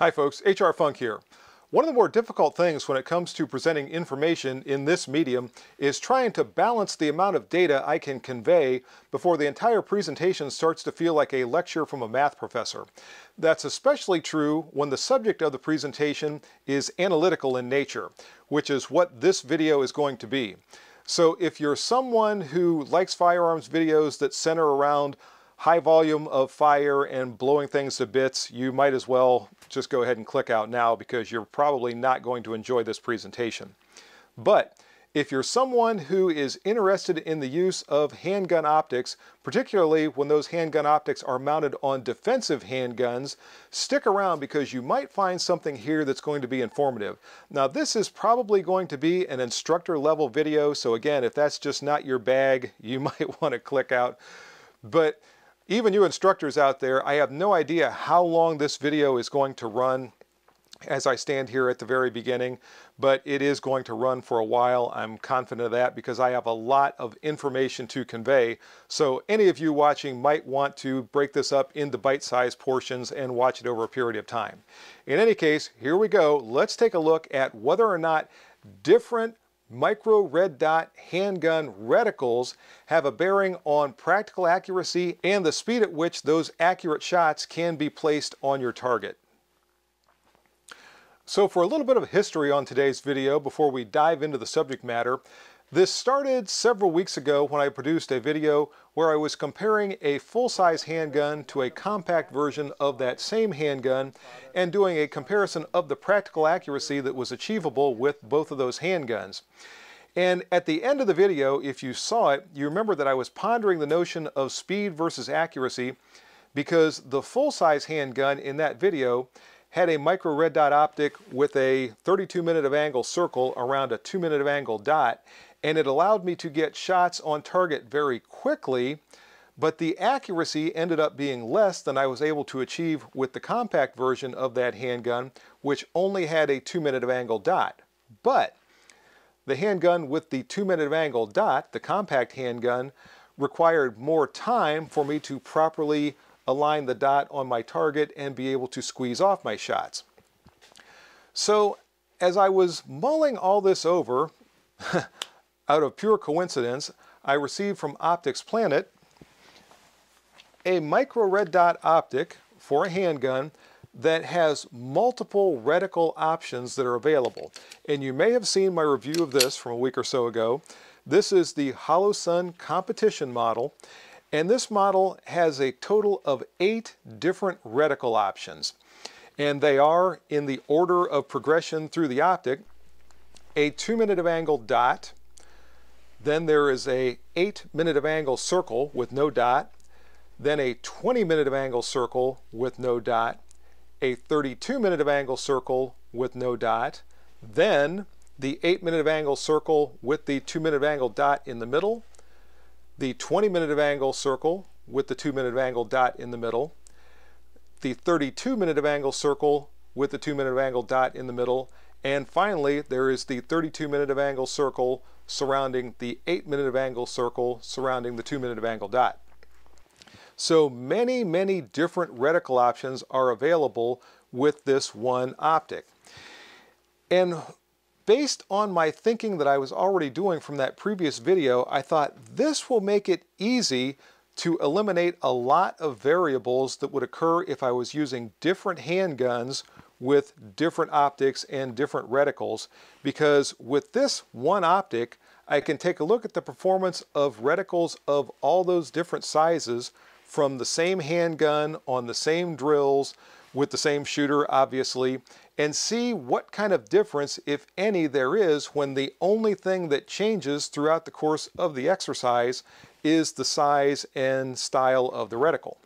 Hi folks, HR Funk here. One of the more difficult things when it comes to presenting information in this medium is trying to balance the amount of data I can convey before the entire presentation starts to feel like a lecture from a math professor. That's especially true when the subject of the presentation is analytical in nature, which is what this video is going to be. So if you're someone who likes firearms videos that center around high volume of fire and blowing things to bits, you might as well just go ahead and click out now because you're probably not going to enjoy this presentation. But if you're someone who is interested in the use of handgun optics, particularly when those handgun optics are mounted on defensive handguns, stick around because you might find something here that's going to be informative. Now this is probably going to be an instructor level video, so again, if that's just not your bag, you might want to click out. But even you instructors out there, I have no idea how long this video is going to run as I stand here at the very beginning, but it is going to run for a while. I'm confident of that because I have a lot of information to convey. So any of you watching might want to break this up into bite-sized portions and watch it over a period of time. In any case, here we go. Let's take a look at whether or not different micro red dot handgun reticles have a bearing on practical accuracy and the speed at which those accurate shots can be placed on your target. So for a little bit of history on today's video before we dive into the subject matter, this started several weeks ago when I produced a video where I was comparing a full-size handgun to a compact version of that same handgun and doing a comparison of the practical accuracy that was achievable with both of those handguns. And at the end of the video, if you saw it, you remember that I was pondering the notion of speed versus accuracy because the full-size handgun in that video had a micro red dot optic with a 32 minute of angle circle around a 2 minute of angle dot and it allowed me to get shots on target very quickly, but the accuracy ended up being less than I was able to achieve with the compact version of that handgun, which only had a two minute of angle dot. But the handgun with the two minute of angle dot, the compact handgun, required more time for me to properly align the dot on my target and be able to squeeze off my shots. So as I was mulling all this over, Out of pure coincidence, I received from Optics Planet a micro red dot optic for a handgun that has multiple reticle options that are available. And you may have seen my review of this from a week or so ago. This is the Holosun competition model. And this model has a total of eight different reticle options. And they are in the order of progression through the optic, a two minute of angle dot, then there is a 8 minute of angle circle with no dot, then a 20 minute of angle circle with no dot, a 32 minute of angle circle with no dot, then the 8 minute of angle circle with the 2 minute of angle dot in the middle, the 20 minute of angle circle with the 2 minute of angle dot in the middle, the 32 minute of angle circle with the 2 minute of angle dot in the middle, and finally there is the 32 minute of angle circle surrounding the 8 minute of angle circle surrounding the 2 minute of angle dot. So many, many different reticle options are available with this one optic. And based on my thinking that I was already doing from that previous video, I thought this will make it easy to eliminate a lot of variables that would occur if I was using different handguns with different optics and different reticles because with this one optic I can take a look at the performance of reticles of all those different sizes from the same handgun on the same drills with the same shooter obviously and see what kind of difference if any there is when the only thing that changes throughout the course of the exercise is the size and style of the reticle.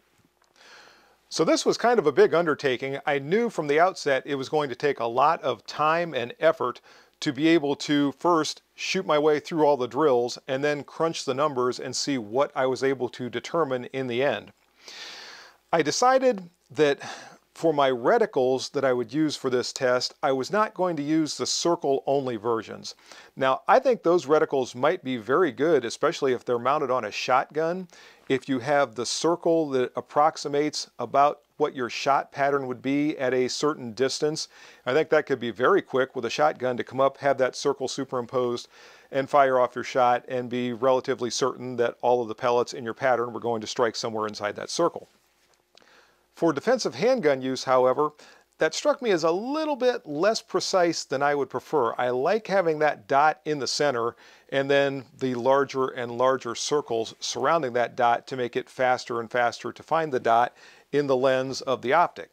So this was kind of a big undertaking. I knew from the outset it was going to take a lot of time and effort to be able to first shoot my way through all the drills and then crunch the numbers and see what I was able to determine in the end. I decided that for my reticles that I would use for this test, I was not going to use the circle only versions. Now, I think those reticles might be very good, especially if they're mounted on a shotgun if you have the circle that approximates about what your shot pattern would be at a certain distance. I think that could be very quick with a shotgun to come up, have that circle superimposed, and fire off your shot and be relatively certain that all of the pellets in your pattern were going to strike somewhere inside that circle. For defensive handgun use, however, that struck me as a little bit less precise than I would prefer. I like having that dot in the center and then the larger and larger circles surrounding that dot to make it faster and faster to find the dot in the lens of the optic.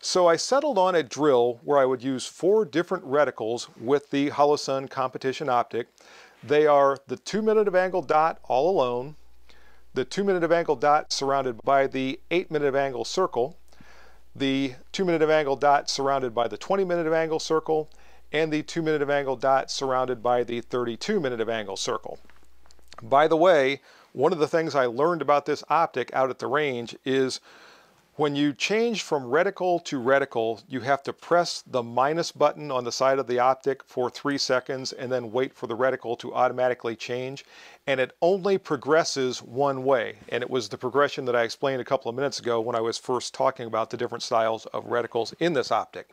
So I settled on a drill where I would use four different reticles with the Holosun competition optic. They are the two minute of angle dot all alone, the two minute of angle dot surrounded by the eight minute of angle circle, the 2 minute of angle dot surrounded by the 20 minute of angle circle, and the 2 minute of angle dot surrounded by the 32 minute of angle circle. By the way, one of the things I learned about this optic out at the range is when you change from reticle to reticle, you have to press the minus button on the side of the optic for three seconds and then wait for the reticle to automatically change. And it only progresses one way. And it was the progression that I explained a couple of minutes ago when I was first talking about the different styles of reticles in this optic.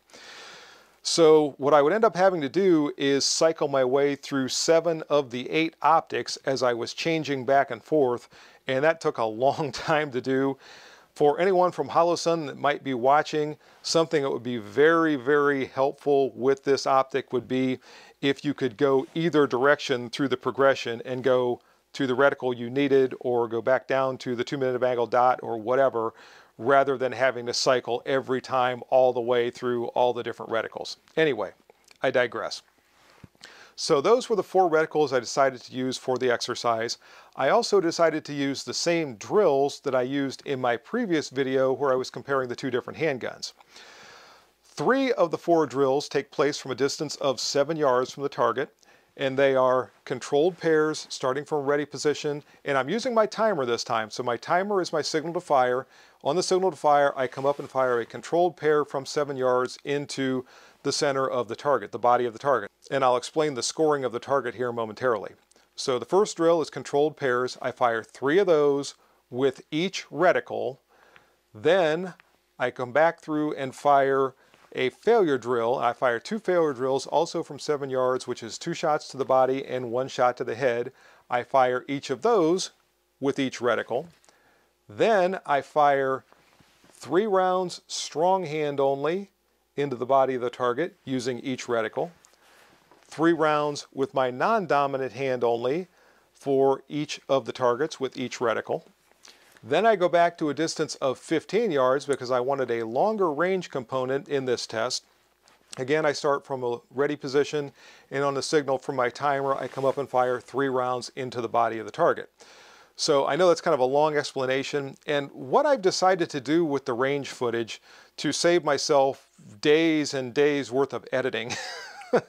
So what I would end up having to do is cycle my way through seven of the eight optics as I was changing back and forth. And that took a long time to do. For anyone from Holosun that might be watching, something that would be very, very helpful with this optic would be if you could go either direction through the progression and go to the reticle you needed or go back down to the two minute of angle dot or whatever rather than having to cycle every time all the way through all the different reticles. Anyway, I digress. So those were the four reticles I decided to use for the exercise. I also decided to use the same drills that I used in my previous video where I was comparing the two different handguns. Three of the four drills take place from a distance of seven yards from the target and they are controlled pairs starting from ready position and I'm using my timer this time so my timer is my signal to fire on the signal to fire I come up and fire a controlled pair from seven yards into the center of the target the body of the target and I'll explain the scoring of the target here momentarily. So the first drill is controlled pairs. I fire three of those with each reticle. Then I come back through and fire a failure drill. I fire two failure drills also from seven yards, which is two shots to the body and one shot to the head. I fire each of those with each reticle. Then I fire three rounds strong hand only into the body of the target using each reticle three rounds with my non-dominant hand only for each of the targets with each reticle. Then I go back to a distance of 15 yards because I wanted a longer range component in this test. Again, I start from a ready position and on the signal from my timer, I come up and fire three rounds into the body of the target. So I know that's kind of a long explanation and what I've decided to do with the range footage to save myself days and days worth of editing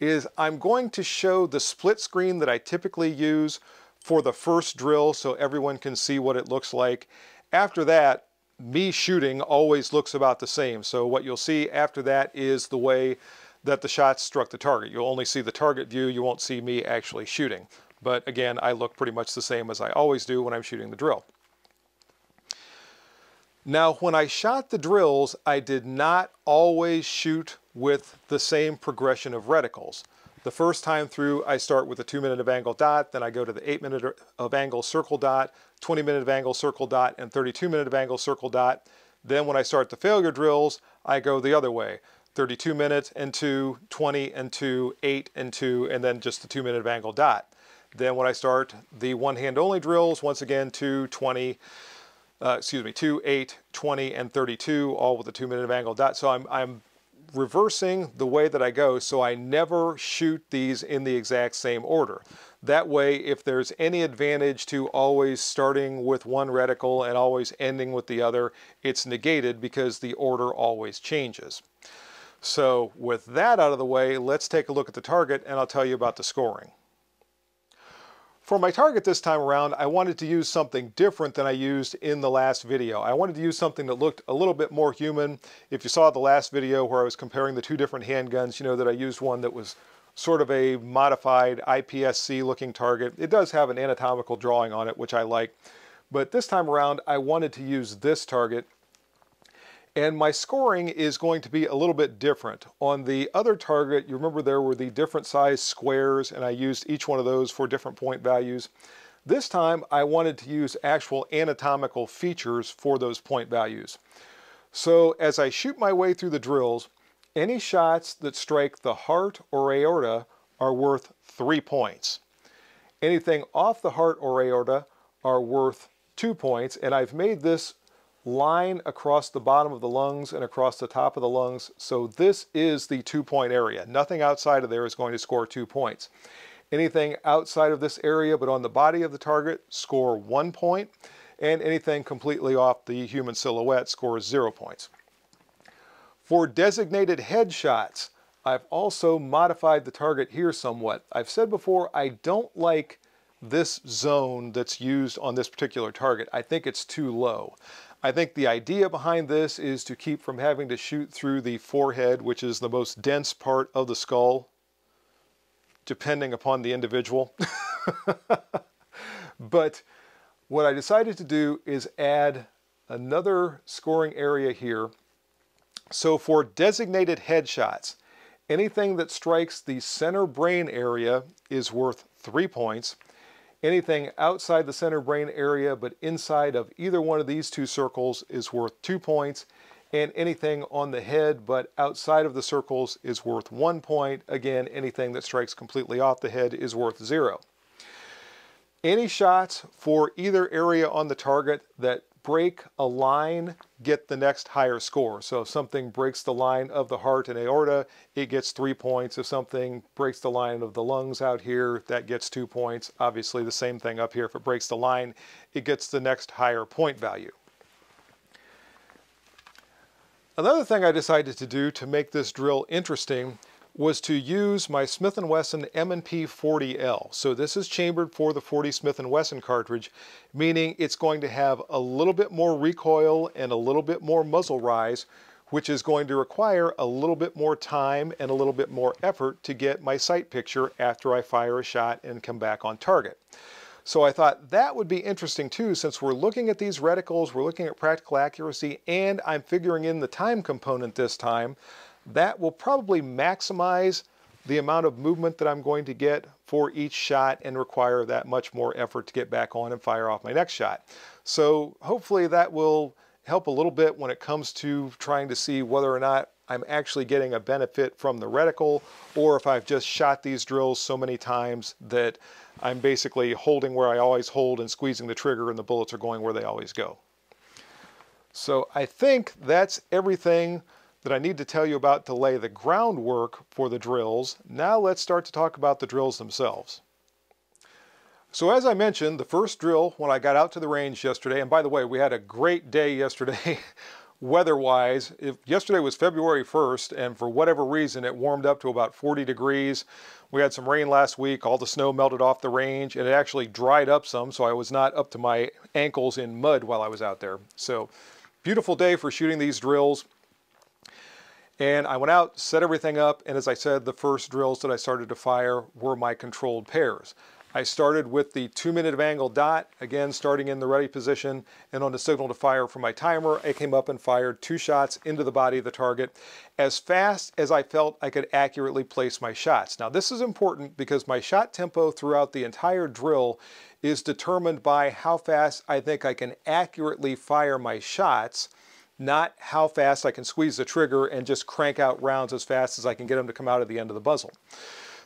is I'm going to show the split screen that I typically use for the first drill so everyone can see what it looks like. After that, me shooting always looks about the same. So what you'll see after that is the way that the shots struck the target. You'll only see the target view, you won't see me actually shooting. But again, I look pretty much the same as I always do when I'm shooting the drill. Now, when I shot the drills, I did not always shoot with the same progression of reticles. The first time through, I start with a two minute of angle dot, then I go to the eight minute of angle circle dot, 20 minute of angle circle dot, and 32 minute of angle circle dot. Then when I start the failure drills, I go the other way. 32 minutes and two, 20 and two, eight and two, and then just the two minute of angle dot. Then when I start the one hand only drills, once again, two, 20, uh, excuse me, 2, 8, 20, and 32, all with a 2 minute angle dot. So I'm, I'm reversing the way that I go so I never shoot these in the exact same order. That way, if there's any advantage to always starting with one reticle and always ending with the other, it's negated because the order always changes. So with that out of the way, let's take a look at the target and I'll tell you about the scoring. For my target this time around, I wanted to use something different than I used in the last video. I wanted to use something that looked a little bit more human. If you saw the last video where I was comparing the two different handguns, you know that I used one that was sort of a modified IPSC looking target. It does have an anatomical drawing on it, which I like. But this time around, I wanted to use this target. And my scoring is going to be a little bit different. On the other target, you remember there were the different size squares and I used each one of those for different point values. This time I wanted to use actual anatomical features for those point values. So as I shoot my way through the drills, any shots that strike the heart or aorta are worth three points. Anything off the heart or aorta are worth two points, and I've made this line across the bottom of the lungs and across the top of the lungs. So this is the two point area. Nothing outside of there is going to score two points. Anything outside of this area but on the body of the target score one point and anything completely off the human silhouette scores zero points. For designated headshots, I've also modified the target here somewhat. I've said before I don't like this zone that's used on this particular target. I think it's too low. I think the idea behind this is to keep from having to shoot through the forehead, which is the most dense part of the skull, depending upon the individual. but what I decided to do is add another scoring area here. So for designated headshots, anything that strikes the center brain area is worth three points. Anything outside the center brain area but inside of either one of these two circles is worth two points. And anything on the head but outside of the circles is worth one point. Again, anything that strikes completely off the head is worth zero. Any shots for either area on the target that break a line get the next higher score. So if something breaks the line of the heart and aorta, it gets three points. If something breaks the line of the lungs out here, that gets two points. Obviously the same thing up here. If it breaks the line, it gets the next higher point value. Another thing I decided to do to make this drill interesting was to use my Smith & Wesson M&P 40L. So this is chambered for the 40 Smith & Wesson cartridge, meaning it's going to have a little bit more recoil and a little bit more muzzle rise, which is going to require a little bit more time and a little bit more effort to get my sight picture after I fire a shot and come back on target. So I thought that would be interesting too, since we're looking at these reticles, we're looking at practical accuracy, and I'm figuring in the time component this time that will probably maximize the amount of movement that I'm going to get for each shot and require that much more effort to get back on and fire off my next shot. So hopefully that will help a little bit when it comes to trying to see whether or not I'm actually getting a benefit from the reticle or if I've just shot these drills so many times that I'm basically holding where I always hold and squeezing the trigger and the bullets are going where they always go. So I think that's everything that I need to tell you about to lay the groundwork for the drills. Now let's start to talk about the drills themselves. So as I mentioned, the first drill when I got out to the range yesterday, and by the way, we had a great day yesterday weather-wise. Yesterday was February 1st, and for whatever reason, it warmed up to about 40 degrees. We had some rain last week, all the snow melted off the range, and it actually dried up some, so I was not up to my ankles in mud while I was out there. So beautiful day for shooting these drills. And I went out, set everything up, and as I said, the first drills that I started to fire were my controlled pairs. I started with the two minute of angle dot, again starting in the ready position, and on the signal to fire from my timer, I came up and fired two shots into the body of the target as fast as I felt I could accurately place my shots. Now this is important because my shot tempo throughout the entire drill is determined by how fast I think I can accurately fire my shots not how fast I can squeeze the trigger and just crank out rounds as fast as I can get them to come out at the end of the muzzle.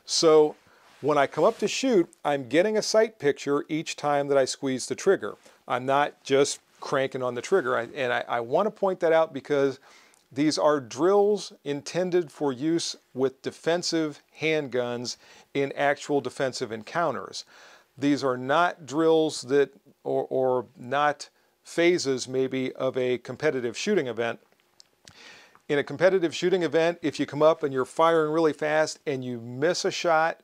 So when I come up to shoot, I'm getting a sight picture each time that I squeeze the trigger. I'm not just cranking on the trigger. And I, I want to point that out because these are drills intended for use with defensive handguns in actual defensive encounters. These are not drills that, or, or not phases maybe of a competitive shooting event. In a competitive shooting event, if you come up and you're firing really fast and you miss a shot,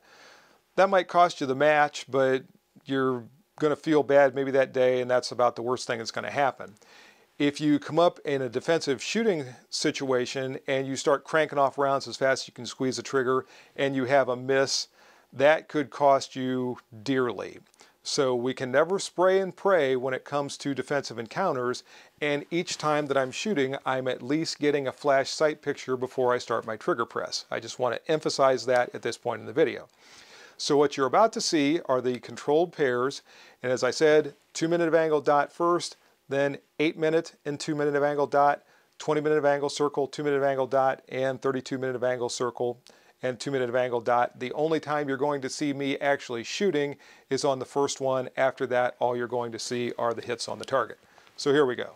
that might cost you the match, but you're going to feel bad maybe that day, and that's about the worst thing that's going to happen. If you come up in a defensive shooting situation and you start cranking off rounds as fast as you can squeeze the trigger and you have a miss, that could cost you dearly. So we can never spray and pray when it comes to defensive encounters, and each time that I'm shooting, I'm at least getting a flash sight picture before I start my trigger press. I just want to emphasize that at this point in the video. So what you're about to see are the controlled pairs, and as I said, 2 minute of angle dot first, then 8 minute and 2 minute of angle dot, 20 minute of angle circle, 2 minute of angle dot, and 32 minute of angle circle and 2 minute of angle dot. The only time you're going to see me actually shooting is on the first one. After that, all you're going to see are the hits on the target. So here we go.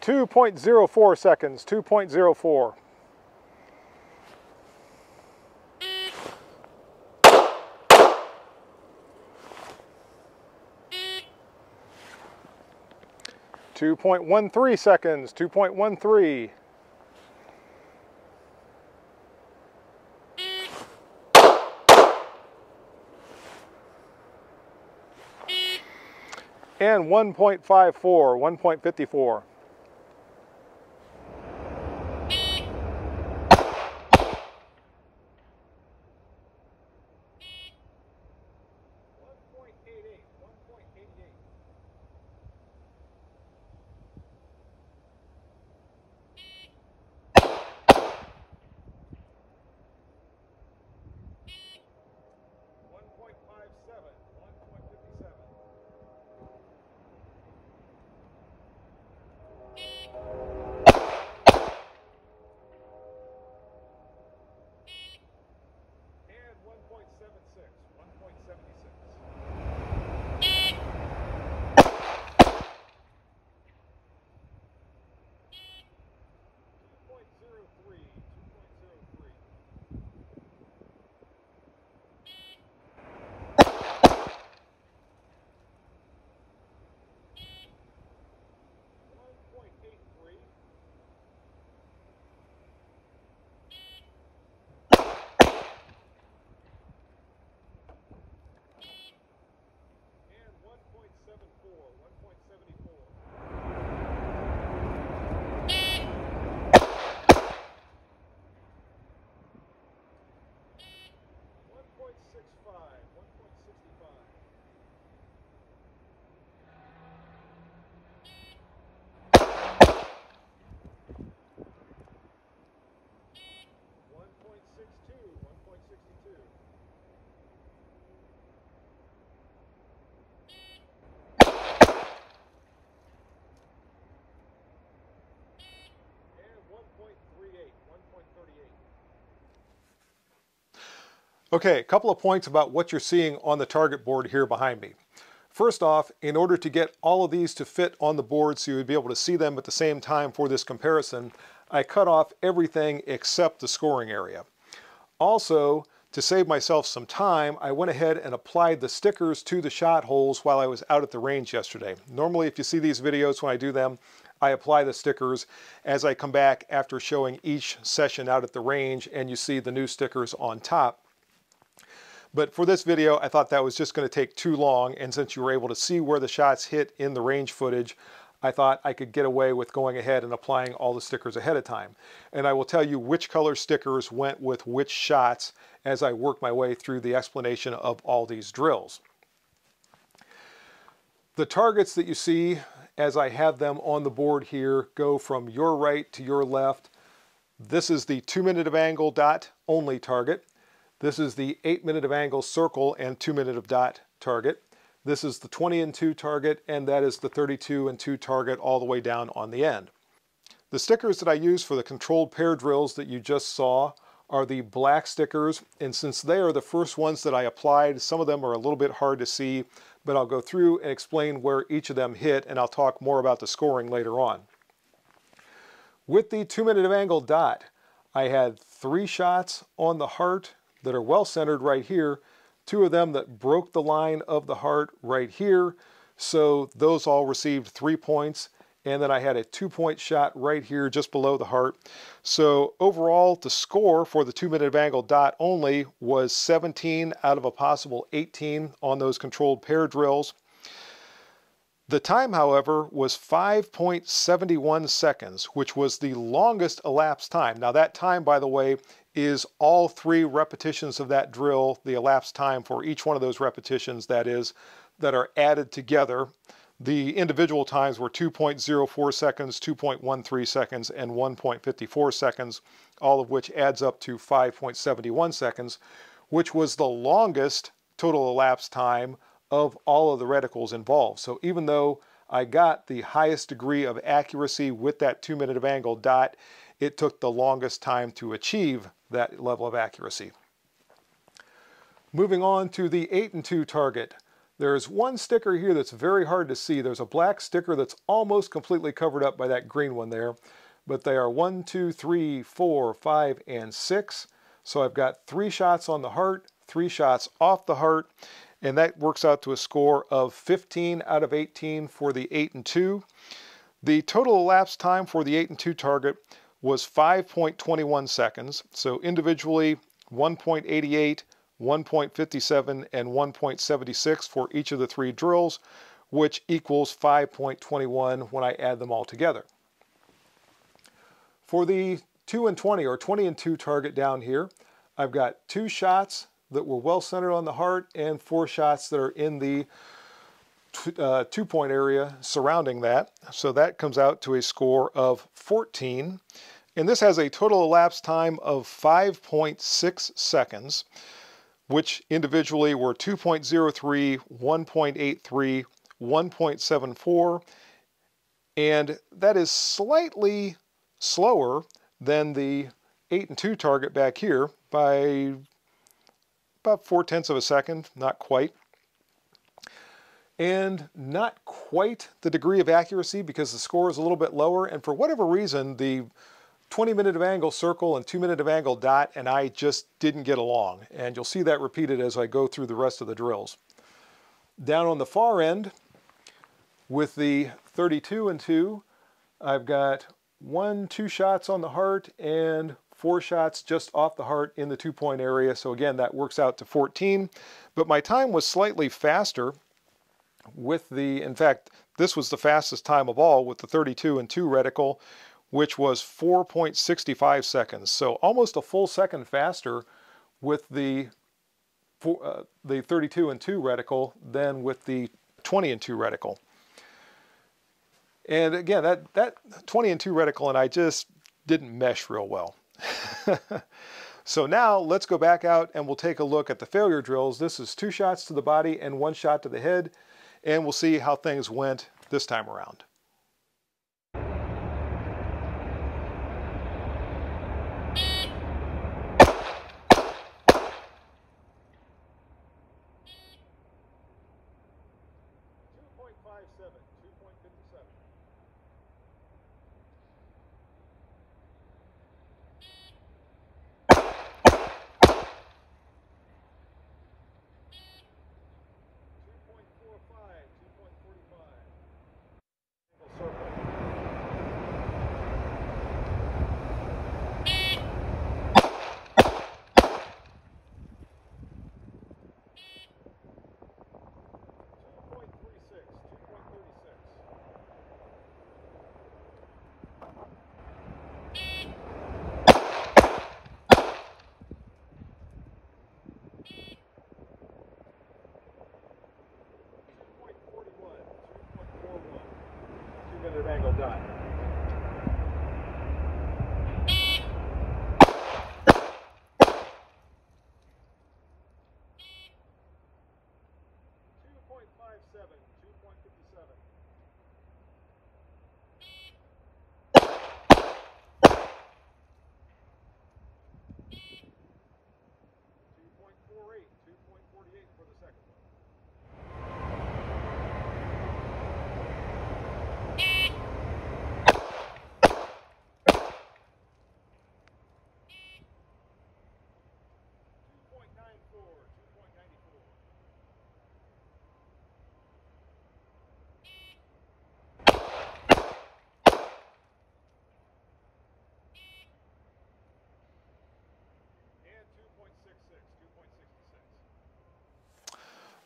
Two point zero four seconds, two point zero four. Two point one three seconds, two point one three. And 1.54, 1.54. Okay, a couple of points about what you're seeing on the target board here behind me. First off, in order to get all of these to fit on the board so you would be able to see them at the same time for this comparison, I cut off everything except the scoring area. Also, to save myself some time, I went ahead and applied the stickers to the shot holes while I was out at the range yesterday. Normally, if you see these videos when I do them, I apply the stickers as I come back after showing each session out at the range and you see the new stickers on top. But for this video, I thought that was just going to take too long and since you were able to see where the shots hit in the range footage, I thought I could get away with going ahead and applying all the stickers ahead of time. And I will tell you which color stickers went with which shots as I work my way through the explanation of all these drills. The targets that you see as I have them on the board here go from your right to your left. This is the two minute of angle dot only target. This is the eight minute of angle circle and two minute of dot target. This is the 20 and 2 target, and that is the 32 and 2 target all the way down on the end. The stickers that I use for the controlled pair drills that you just saw are the black stickers, and since they are the first ones that I applied, some of them are a little bit hard to see, but I'll go through and explain where each of them hit and I'll talk more about the scoring later on. With the two minute of angle dot, I had three shots on the heart that are well centered right here, two of them that broke the line of the heart right here, so those all received three points, and then I had a two point shot right here just below the heart. So overall the score for the two minute of angle dot only was 17 out of a possible 18 on those controlled pair drills. The time, however, was 5.71 seconds, which was the longest elapsed time. Now that time, by the way, is all three repetitions of that drill, the elapsed time for each one of those repetitions, that is, that are added together. The individual times were 2.04 seconds, 2.13 seconds, and 1.54 seconds, all of which adds up to 5.71 seconds, which was the longest total elapsed time of all of the reticles involved. So even though I got the highest degree of accuracy with that two minute of angle dot, it took the longest time to achieve that level of accuracy. Moving on to the 8 and 2 target. There's one sticker here that's very hard to see. There's a black sticker that's almost completely covered up by that green one there. But they are 1, 2, 3, 4, 5, and 6. So I've got three shots on the heart, three shots off the heart, and that works out to a score of 15 out of 18 for the 8 and 2. The total elapsed time for the 8 and 2 target was 5.21 seconds. So individually 1.88, 1.57, and 1.76 for each of the three drills, which equals 5.21 when I add them all together. For the 2 and 20 or 20 and 2 target down here, I've got two shots that were well centered on the heart and four shots that are in the uh, two point area surrounding that. So that comes out to a score of 14. And this has a total elapsed time of 5.6 seconds, which individually were 2.03, 1.83, 1.74, and that is slightly slower than the 8 and 2 target back here by about 4 tenths of a second, not quite. And not quite the degree of accuracy because the score is a little bit lower, and for whatever reason, the 20 minute of angle circle and 2 minute of angle dot and I just didn't get along. And you'll see that repeated as I go through the rest of the drills. Down on the far end with the 32 and 2 I've got one two shots on the heart and four shots just off the heart in the two point area. So again that works out to 14 but my time was slightly faster with the in fact this was the fastest time of all with the 32 and 2 reticle which was 4.65 seconds. So almost a full second faster with the uh, the 32 and 2 reticle than with the 20 and 2 reticle. And again, that, that 20 and 2 reticle and I just didn't mesh real well. so now let's go back out and we'll take a look at the failure drills. This is two shots to the body and one shot to the head, and we'll see how things went this time around. God.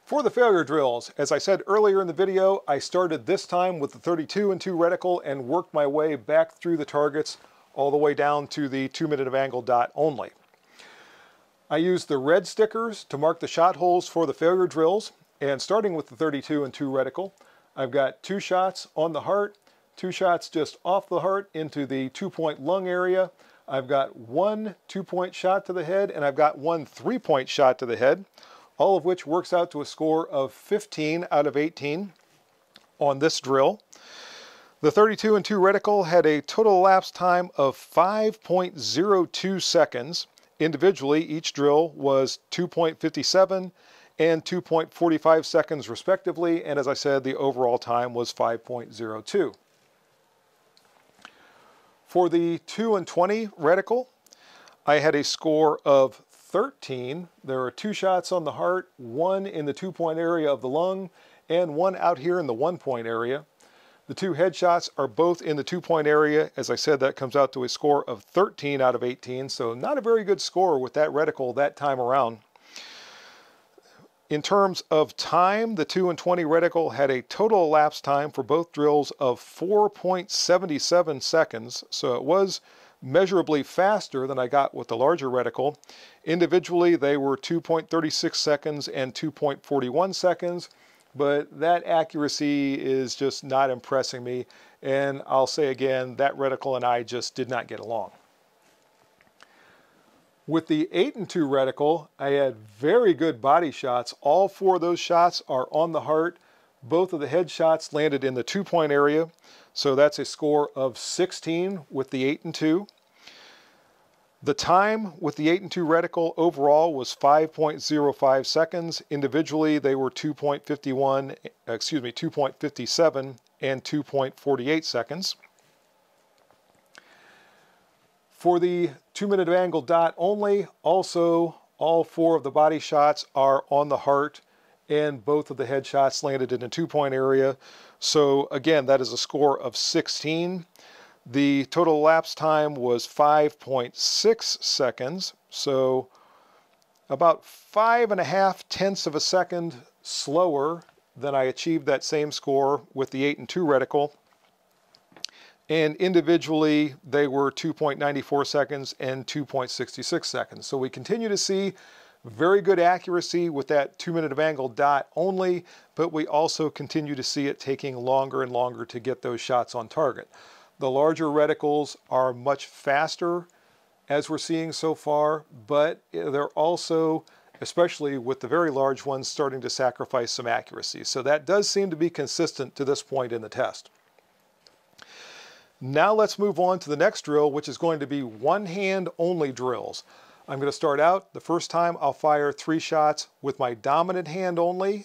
For the failure drills, as I said earlier in the video, I started this time with the 32 and 2 reticle and worked my way back through the targets all the way down to the 2 minute of angle dot only. I used the red stickers to mark the shot holes for the failure drills and starting with the 32 and 2 reticle, I've got two shots on the heart, two shots just off the heart into the two-point lung area. I've got one two-point shot to the head and I've got one three-point shot to the head all of which works out to a score of 15 out of 18 on this drill. The 32 and 2 reticle had a total elapsed time of 5.02 seconds. Individually, each drill was 2.57 and 2.45 seconds respectively, and as I said, the overall time was 5.02. For the 2 and 20 reticle, I had a score of 13, there are two shots on the heart, one in the two-point area of the lung, and one out here in the one-point area. The two headshots are both in the two-point area. As I said, that comes out to a score of 13 out of 18, so not a very good score with that reticle that time around. In terms of time, the 2 and 20 reticle had a total elapsed time for both drills of 4.77 seconds, so it was measurably faster than I got with the larger reticle. Individually, they were 2.36 seconds and 2.41 seconds, but that accuracy is just not impressing me. And I'll say again, that reticle and I just did not get along. With the 8 and 2 reticle, I had very good body shots. All four of those shots are on the heart. Both of the head shots landed in the two point area. So that's a score of 16 with the 8 and 2. The time with the 8 and 2 reticle overall was 5.05 seconds. Individually, they were 2.51, excuse me, 2.57 and 2.48 seconds. For the 2 minute angle dot only, also all four of the body shots are on the heart and both of the head shots landed in a two point area. So again, that is a score of 16. The total elapsed time was 5.6 seconds, so about five and a half tenths of a second slower than I achieved that same score with the 8 and 2 reticle. And individually, they were 2.94 seconds and 2.66 seconds. So we continue to see very good accuracy with that two minute of angle dot only, but we also continue to see it taking longer and longer to get those shots on target. The larger reticles are much faster as we're seeing so far, but they're also, especially with the very large ones, starting to sacrifice some accuracy. So that does seem to be consistent to this point in the test. Now let's move on to the next drill, which is going to be one hand only drills. I'm going to start out, the first time I'll fire three shots with my dominant hand only.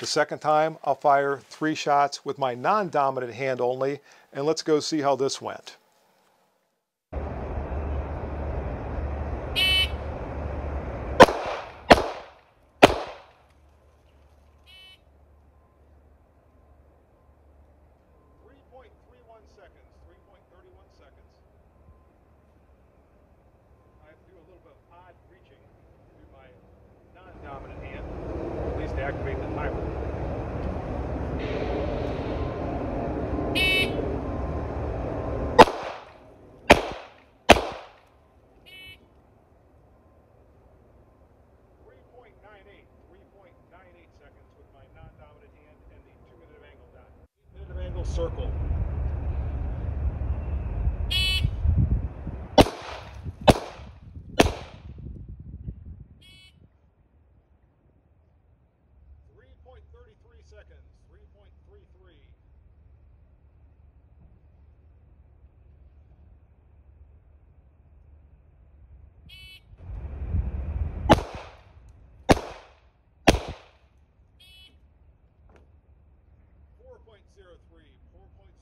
The second time I'll fire three shots with my non-dominant hand only. And let's go see how this went. 3.98 seconds with my non-dominant hand and the two minute of angle dot. Minute of angle circle. Three point thirty-three seconds. Three point three three. 4.03 with my non-dominant hand only. Let's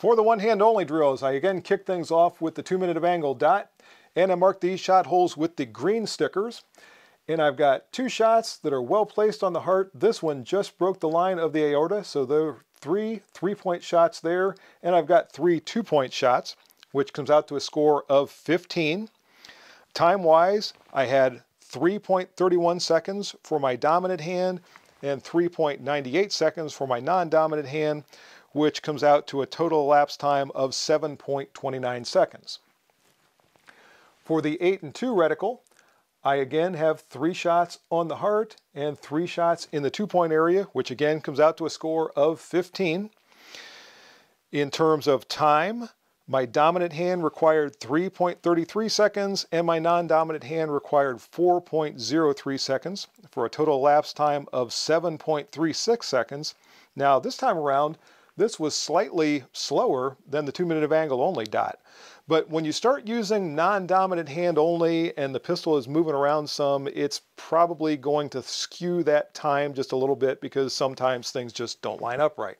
For the one hand only drills, I again kick things off with the two minute of angle dot and I mark these shot holes with the green stickers. And I've got two shots that are well placed on the heart. This one just broke the line of the aorta, so there are three three-point shots there. And I've got three two-point shots, which comes out to a score of 15. Time-wise, I had 3.31 seconds for my dominant hand and 3.98 seconds for my non-dominant hand, which comes out to a total elapsed time of 7.29 seconds. For the 8 and 2 reticle, I again have three shots on the heart and three shots in the two point area, which again comes out to a score of 15. In terms of time, my dominant hand required 3.33 seconds and my non-dominant hand required 4.03 seconds for a total elapsed time of 7.36 seconds. Now this time around, this was slightly slower than the two minute of angle only dot. But when you start using non-dominant hand only and the pistol is moving around some, it's probably going to skew that time just a little bit because sometimes things just don't line up right.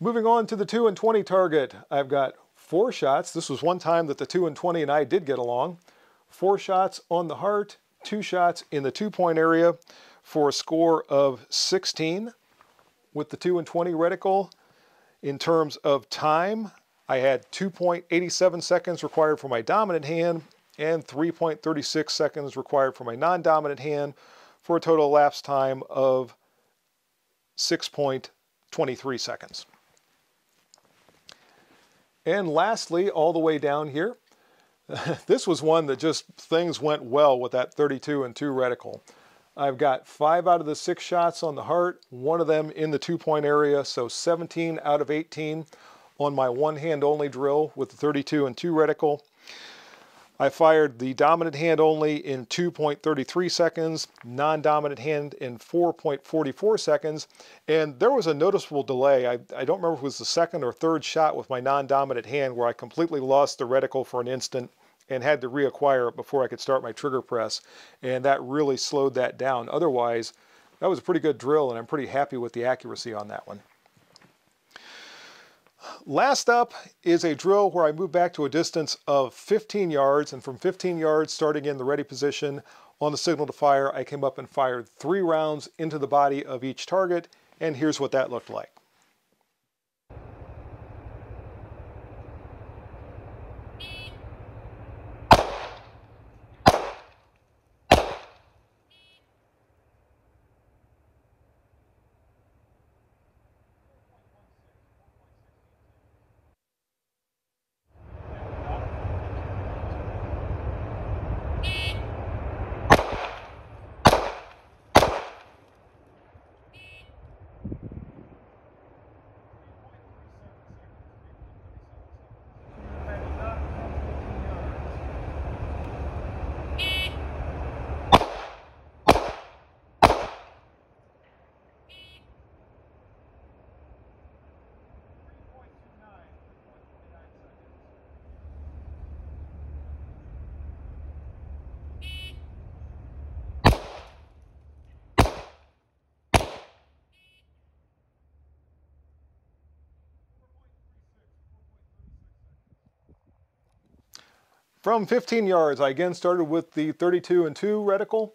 Moving on to the 2 and 20 target, I've got four shots. This was one time that the 2 and 20 and I did get along. Four shots on the heart, two shots in the two point area for a score of 16 with the 2 and 20 reticle. In terms of time, I had 2.87 seconds required for my dominant hand and 3.36 seconds required for my non-dominant hand for a total elapsed time of 6.23 seconds. And lastly, all the way down here, this was one that just things went well with that 32 and 2 reticle. I've got five out of the six shots on the heart, one of them in the two point area, so 17 out of 18 on my one hand only drill with the 32 and 2 reticle. I fired the dominant hand only in 2.33 seconds, non-dominant hand in 4.44 seconds, and there was a noticeable delay. I, I, don't remember if it was the second or third shot with my non-dominant hand where I completely lost the reticle for an instant and had to reacquire it before I could start my trigger press, and that really slowed that down. Otherwise, that was a pretty good drill, and I'm pretty happy with the accuracy on that one. Last up is a drill where I move back to a distance of 15 yards and from 15 yards starting in the ready position on the signal to fire I came up and fired three rounds into the body of each target and here's what that looked like. From 15 yards, I again started with the 32 and 2 reticle,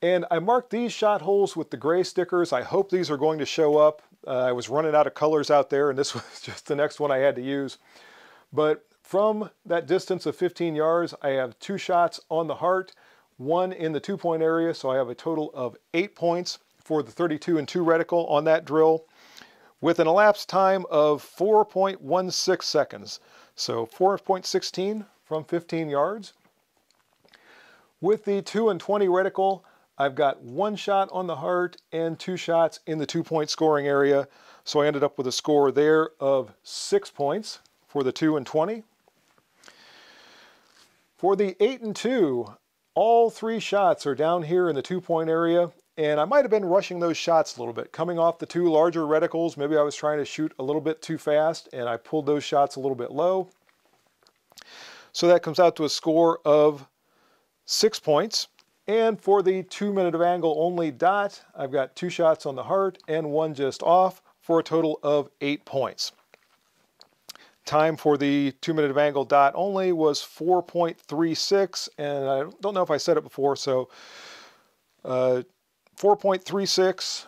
and I marked these shot holes with the gray stickers. I hope these are going to show up. Uh, I was running out of colors out there, and this was just the next one I had to use. But from that distance of 15 yards, I have two shots on the heart, one in the two-point area, so I have a total of eight points for the 32 and 2 reticle on that drill with an elapsed time of 4.16 seconds. So 4.16 from 15 yards. With the 2 and 20 reticle, I've got one shot on the heart and two shots in the two-point scoring area. So I ended up with a score there of six points for the 2 and 20. For the 8 and 2, all three shots are down here in the two-point area, and I might have been rushing those shots a little bit. Coming off the two larger reticles, maybe I was trying to shoot a little bit too fast, and I pulled those shots a little bit low. So that comes out to a score of six points. And for the two minute of angle only dot, I've got two shots on the heart and one just off for a total of eight points. Time for the two minute of angle dot only was 4.36 and I don't know if I said it before so uh, 4.36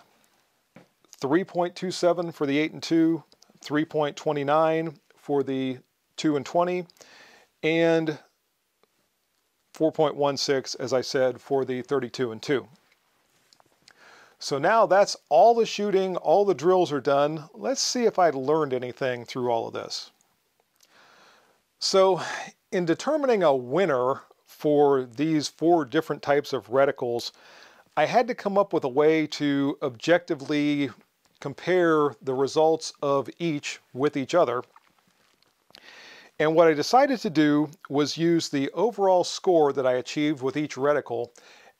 3.27 for the 8 and 2 3.29 for the 2 and 20 and 4.16 as I said for the 32 and 2. So now that's all the shooting, all the drills are done. Let's see if I learned anything through all of this. So in determining a winner for these four different types of reticles, I had to come up with a way to objectively compare the results of each with each other. And what I decided to do was use the overall score that I achieved with each reticle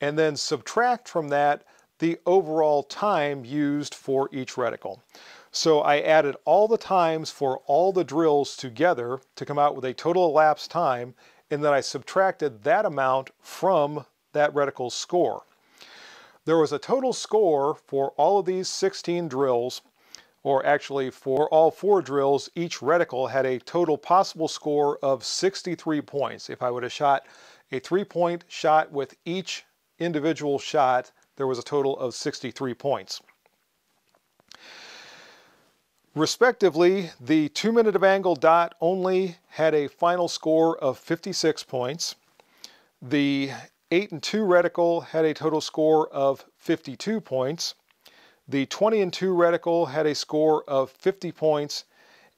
and then subtract from that the overall time used for each reticle. So I added all the times for all the drills together to come out with a total elapsed time, and then I subtracted that amount from that reticle's score. There was a total score for all of these 16 drills, or actually for all four drills, each reticle had a total possible score of 63 points. If I would have shot a three-point shot with each individual shot, there was a total of 63 points. Respectively, the two minute of angle dot only had a final score of 56 points. The 8 and 2 reticle had a total score of 52 points. The 20 and 2 reticle had a score of 50 points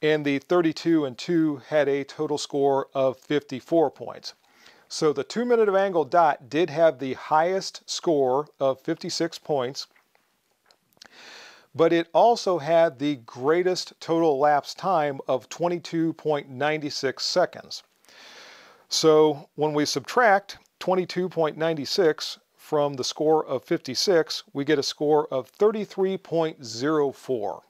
and the 32 and 2 had a total score of 54 points. So the two minute of angle dot did have the highest score of 56 points, but it also had the greatest total elapsed time of 22.96 seconds. So when we subtract 22.96 from the score of 56, we get a score of 33.04.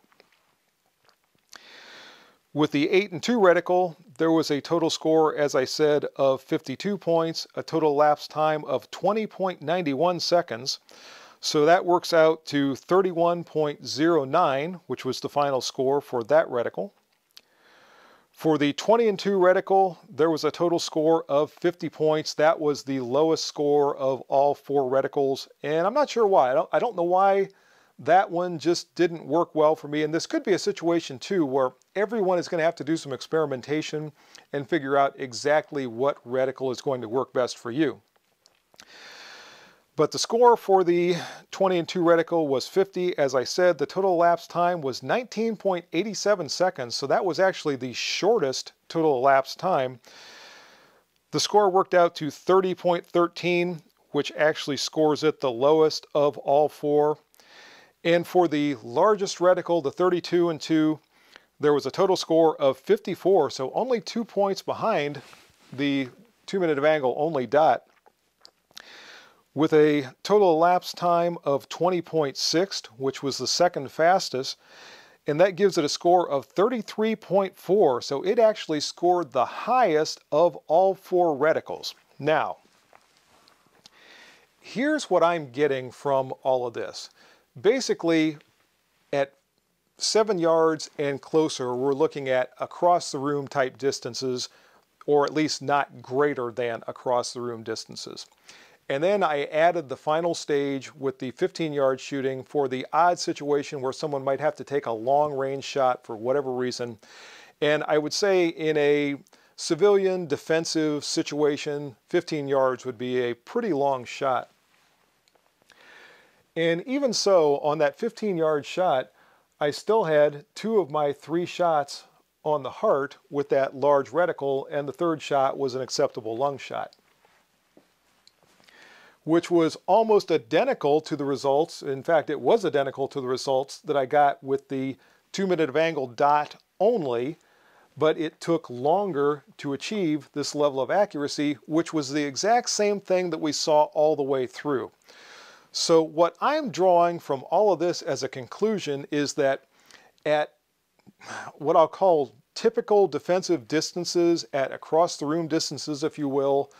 With the 8 and 2 reticle, there was a total score, as I said, of 52 points, a total elapsed time of 20.91 seconds. So that works out to 31.09, which was the final score for that reticle. For the 20 and 2 reticle, there was a total score of 50 points. That was the lowest score of all four reticles, and I'm not sure why. I don't, I don't know why that one just didn't work well for me. And this could be a situation too where everyone is going to have to do some experimentation and figure out exactly what reticle is going to work best for you. But the score for the 20 and 2 reticle was 50. As I said, the total elapsed time was 19.87 seconds, so that was actually the shortest total elapsed time. The score worked out to 30.13, which actually scores it the lowest of all four. And for the largest reticle, the 32 and 2, there was a total score of 54, so only two points behind the two minute of angle only dot. With a total elapsed time of 20.6, which was the second fastest, and that gives it a score of 33.4, so it actually scored the highest of all four reticles. Now, here's what I'm getting from all of this. Basically, at seven yards and closer, we're looking at across the room type distances, or at least not greater than across the room distances. And then I added the final stage with the 15 yard shooting for the odd situation where someone might have to take a long range shot for whatever reason. And I would say in a civilian defensive situation, 15 yards would be a pretty long shot. And even so, on that 15 yard shot, I still had two of my three shots on the heart with that large reticle, and the third shot was an acceptable lung shot. Which was almost identical to the results. In fact, it was identical to the results that I got with the two minute of angle dot only, but it took longer to achieve this level of accuracy, which was the exact same thing that we saw all the way through. So what I'm drawing from all of this as a conclusion is that at what I'll call typical defensive distances, at across the room distances, if you will,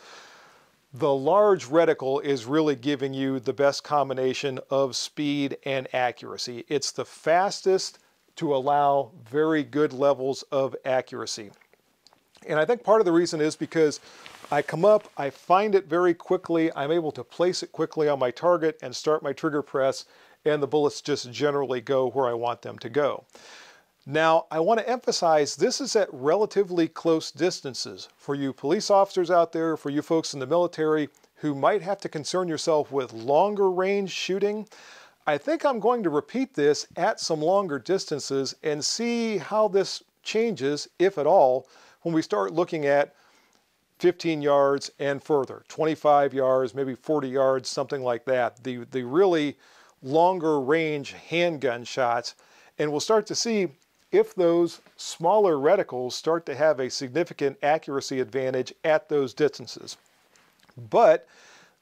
the large reticle is really giving you the best combination of speed and accuracy. It's the fastest to allow very good levels of accuracy. And I think part of the reason is because I come up, I find it very quickly, I'm able to place it quickly on my target and start my trigger press, and the bullets just generally go where I want them to go. Now, I want to emphasize this is at relatively close distances. For you police officers out there, for you folks in the military who might have to concern yourself with longer range shooting, I think I'm going to repeat this at some longer distances and see how this changes, if at all, when we start looking at 15 yards and further, 25 yards, maybe 40 yards, something like that. The, the really longer range handgun shots. And we'll start to see if those smaller reticles start to have a significant accuracy advantage at those distances. But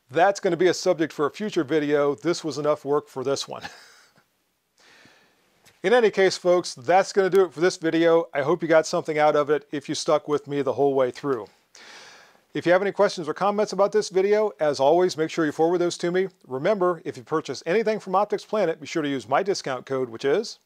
that's going to be a subject for a future video. This was enough work for this one. In any case, folks, that's going to do it for this video. I hope you got something out of it if you stuck with me the whole way through. If you have any questions or comments about this video, as always, make sure you forward those to me. Remember, if you purchase anything from Optics Planet, be sure to use my discount code, which is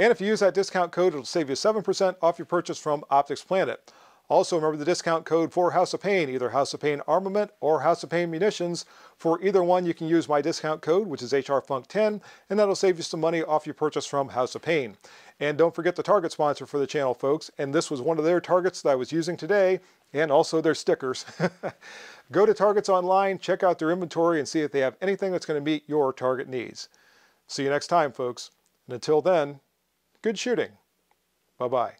and if you use that discount code, it'll save you 7% off your purchase from Optics Planet. Also, remember the discount code for House of Pain, either House of Pain Armament or House of Pain Munitions. For either one, you can use my discount code, which is HRFUNK10, and that'll save you some money off your purchase from House of Pain. And don't forget the Target sponsor for the channel, folks, and this was one of their targets that I was using today, and also their stickers. Go to Targets online, check out their inventory, and see if they have anything that's going to meet your target needs. See you next time, folks. And until then, Good shooting. Bye-bye.